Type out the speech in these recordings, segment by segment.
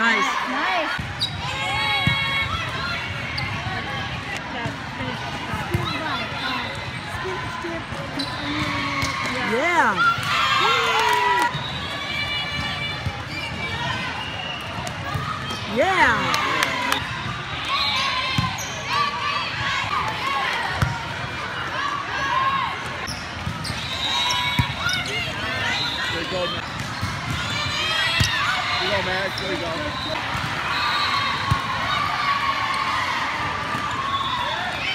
Nice. Nice. Yeah. Yeah. There you go, Max. Go, Max. There you go.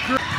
Totally.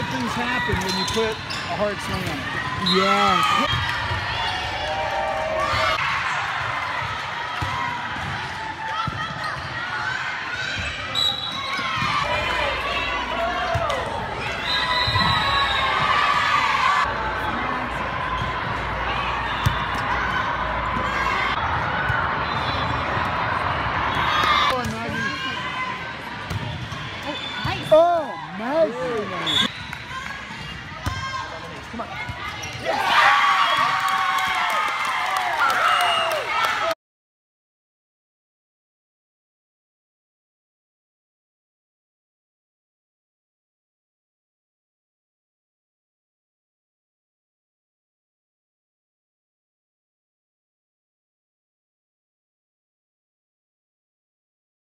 Good things happen when you put a hard swing on it. Yes. Go on, Maggie. Oh, nice. Come on.